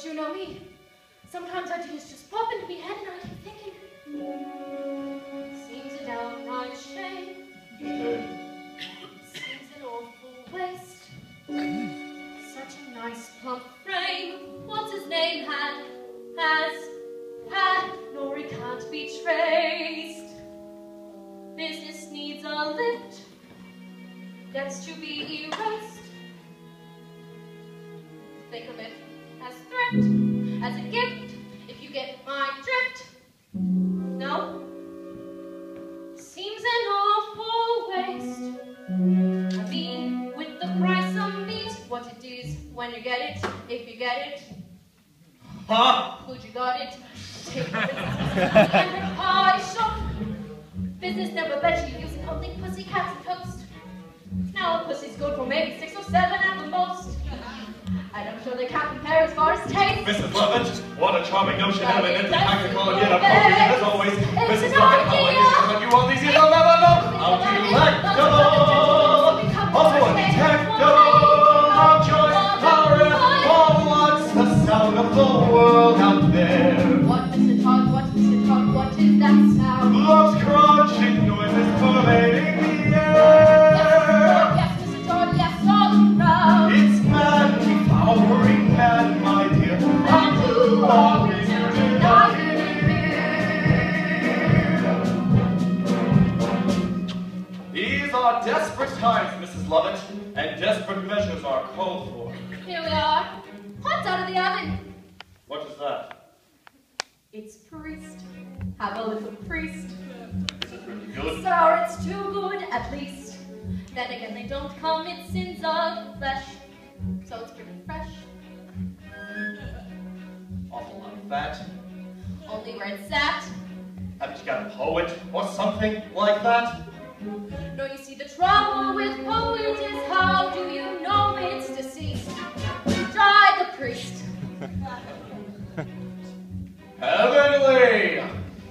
But you know me. Sometimes ideas just pop into my head and I keep thinking. Hmm, seems a downright shame. Seems an awful waste. Such a nice plump frame. What's his name had, has, had, nor he can't be traced. Business needs a lift. Gets to be erased. Think of it as as a gift, if you get my drift. No? Seems an awful waste. I mean, with the price of meat, what it is when you get it, if you get it. Huh? Good, you got it. Take it and pie shop. Business never bet you using only pussy cats and toast. Now a pussy's good for maybe six or seven at the most. I'm sure they can't compare as far as taste. Mrs. Lovett, what a charming notion, Well, eminent and it's practical, and yet appropriate as always. It's Mrs. Lovett, how I idea. used you all these years, I'll never know how delectable, also undetectable, joy, power, all what's the sound of the world These are desperate times, Mrs. Lovett, and desperate measures are called for. Here we are. Hot out of the oven. What is that? It's priest. Have a little priest. Is it really good? So it's too good, at least. Then again, they don't commit sins of flesh. So it's pretty fresh. Awful lot of fat. Only where it's at. Haven't you got a poet or something like that? No, you see, the trouble with poets is how do you know it's deceased? Try the priest. Heavenly!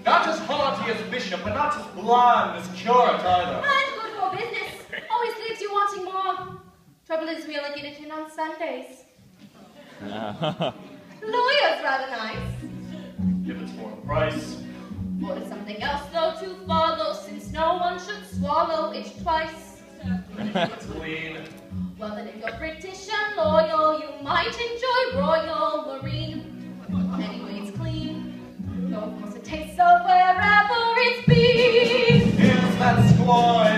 Not as hearty as bishop, but not as bland as curate either. And good for business. Always leaves you wanting more. Trouble is, we only get it in on Sundays. Lawyer's rather nice. If it's for the price. Or is something else, though, to follow, since no one should swallow it twice. Well, then, if you're British and loyal, you might enjoy Royal Marine. Anyway, it's clean. Though, of course, it tastes of wherever it's been. Is that squire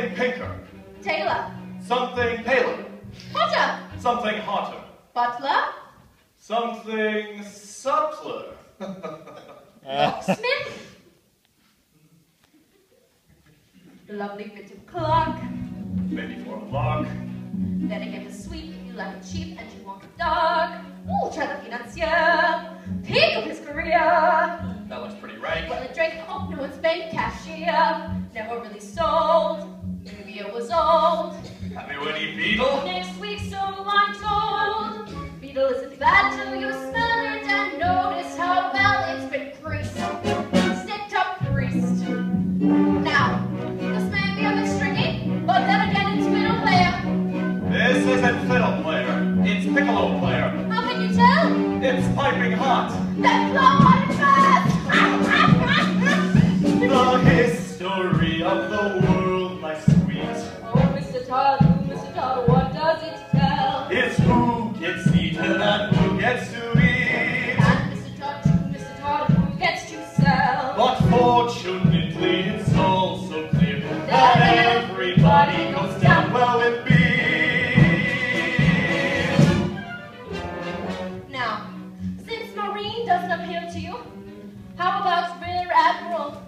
Something pinker, tailor, something paler, Potter, something hotter, Butler, something subtler. The lovely bit of clock. Maybe for a lark. Then again, the sweep, you like it cheap and you want a dog. Ooh, try the financier, peak of his career. That looks pretty rank. Well, it drank hope oh, no one's bank cashier. Never really sold. Was old. You any beadle? Next week, so I'm told. Beadle isn't bad till you smell it and notice how well it's been greased. Sticked up priest. Now, this may be a bit stringy, but then again, it's fiddle player. This isn't fiddle player, it's piccolo player. How can you tell? It's piping hot. Then blow on it fast. The history of the world, Fortunately, it's all so clear that everybody goes down well with me. Now, since Marine doesn't appeal to you, how about Rear Admiral?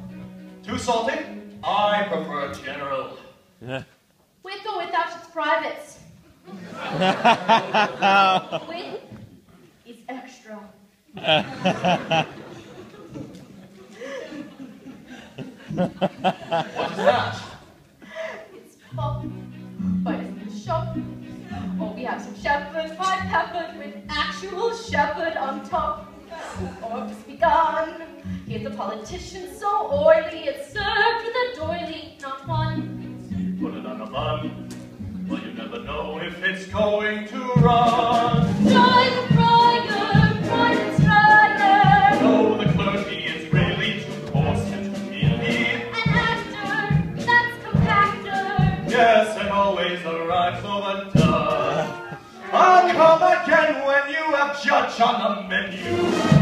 Too salty? I prefer General. with or without its privates? with is extra. What is that? It's pop. But it's in the shop. Or oh, we have some shepherd pie peppered with actual shepherd on top. Oh, or just begun. Here's a politician so oily, it's served with a doily, not one. Put it on a bun. Well, you never know if it's going to run. Yes, and always arrives overdone. I'll come again when you have judge on the menu.